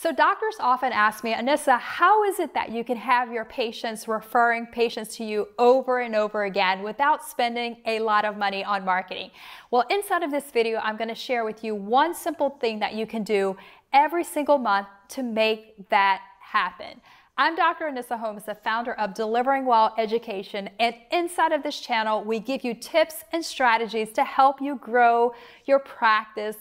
So doctors often ask me, Anissa, how is it that you can have your patients referring patients to you over and over again without spending a lot of money on marketing? Well, inside of this video, I'm gonna share with you one simple thing that you can do every single month to make that happen. I'm Dr. Anissa Holmes, the founder of Delivering WOW Education, and inside of this channel, we give you tips and strategies to help you grow your practice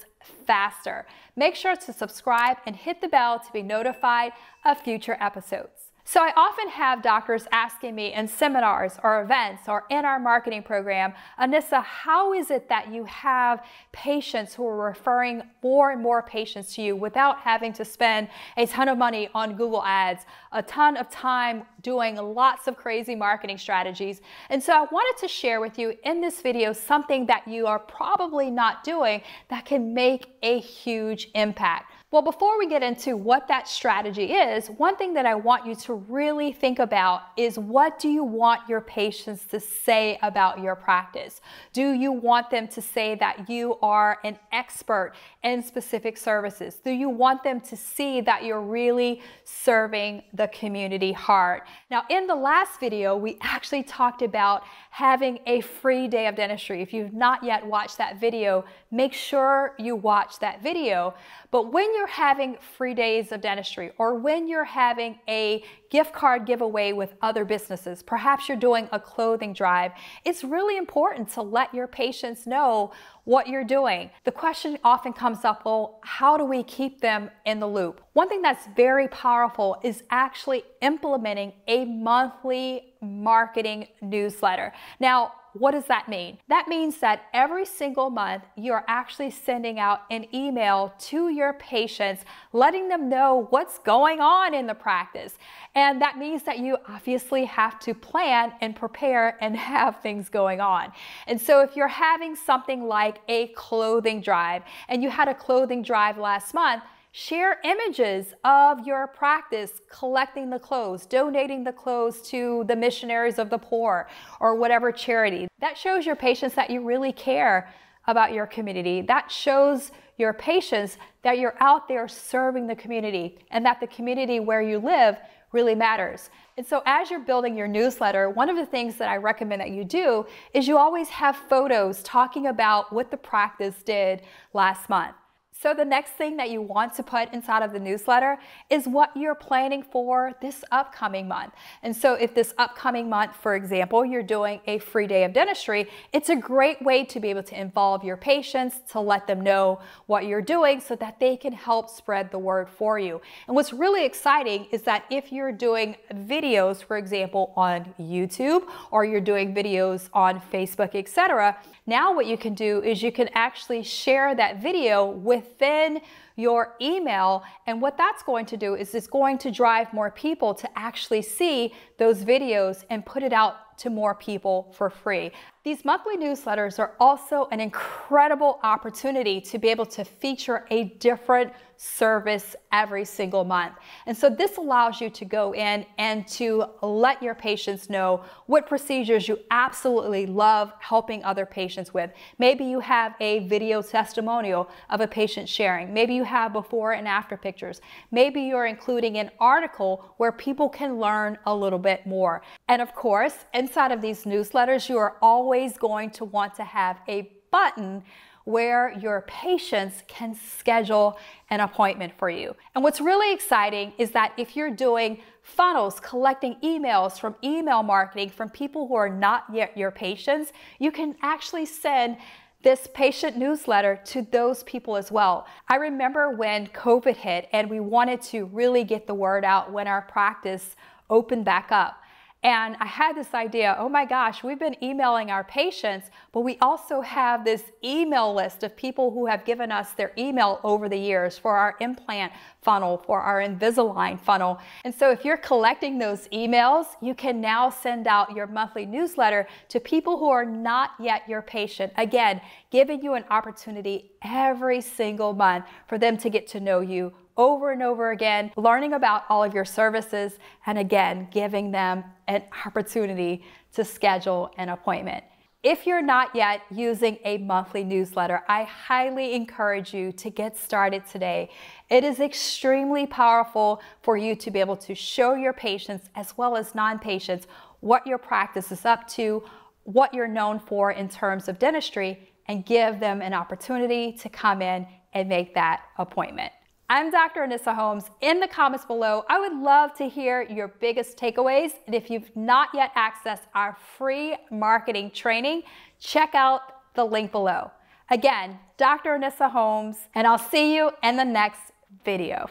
faster. Make sure to subscribe and hit the bell to be notified of future episodes. So I often have doctors asking me in seminars or events or in our marketing program, Anissa, how is it that you have patients who are referring more and more patients to you without having to spend a ton of money on Google ads, a ton of time doing lots of crazy marketing strategies. And so I wanted to share with you in this video something that you are probably not doing that can make a huge impact. Well, before we get into what that strategy is, one thing that I want you to really think about is what do you want your patients to say about your practice? Do you want them to say that you are an expert in specific services? Do you want them to see that you're really serving the community hard? Now, in the last video, we actually talked about having a free day of dentistry. If you've not yet watched that video, make sure you watch that video. But when you're having free days of dentistry or when you're having a gift card giveaway with other businesses, perhaps you're doing a clothing drive, it's really important to let your patients know what you're doing. The question often comes up, well, how do we keep them in the loop? One thing that's very powerful is actually implementing a monthly marketing newsletter. Now, what does that mean? That means that every single month you're actually sending out an email to your patients, letting them know what's going on in the practice. And that means that you obviously have to plan and prepare and have things going on. And so if you're having something like a clothing drive and you had a clothing drive last month, Share images of your practice collecting the clothes, donating the clothes to the missionaries of the poor or whatever charity. That shows your patients that you really care about your community. That shows your patients that you're out there serving the community and that the community where you live really matters. And so as you're building your newsletter, one of the things that I recommend that you do is you always have photos talking about what the practice did last month. So the next thing that you want to put inside of the newsletter is what you're planning for this upcoming month. And so if this upcoming month, for example, you're doing a free day of dentistry, it's a great way to be able to involve your patients, to let them know what you're doing so that they can help spread the word for you. And what's really exciting is that if you're doing videos, for example, on YouTube or you're doing videos on Facebook, etc., now what you can do is you can actually share that video within your email. And what that's going to do is it's going to drive more people to actually see those videos and put it out to more people for free. These monthly newsletters are also an incredible opportunity to be able to feature a different service every single month. And so this allows you to go in and to let your patients know what procedures you absolutely love helping other patients with. Maybe you have a video testimonial of a patient sharing. Maybe you have before and after pictures. Maybe you're including an article where people can learn a little bit more. And of course, inside of these newsletters, you are always going to want to have a button where your patients can schedule an appointment for you. And what's really exciting is that if you're doing funnels, collecting emails from email marketing from people who are not yet your patients, you can actually send this patient newsletter to those people as well. I remember when COVID hit and we wanted to really get the word out when our practice opened back up. And I had this idea, oh my gosh, we've been emailing our patients, but we also have this email list of people who have given us their email over the years for our implant funnel, for our Invisalign funnel. And so if you're collecting those emails, you can now send out your monthly newsletter to people who are not yet your patient. Again, giving you an opportunity every single month for them to get to know you over and over again, learning about all of your services, and again, giving them an opportunity to schedule an appointment. If you're not yet using a monthly newsletter, I highly encourage you to get started today. It is extremely powerful for you to be able to show your patients as well as non patients what your practice is up to, what you're known for in terms of dentistry, and give them an opportunity to come in and make that appointment. I'm Dr. Anissa Holmes. In the comments below, I would love to hear your biggest takeaways. And if you've not yet accessed our free marketing training, check out the link below. Again, Dr. Anissa Holmes, and I'll see you in the next video.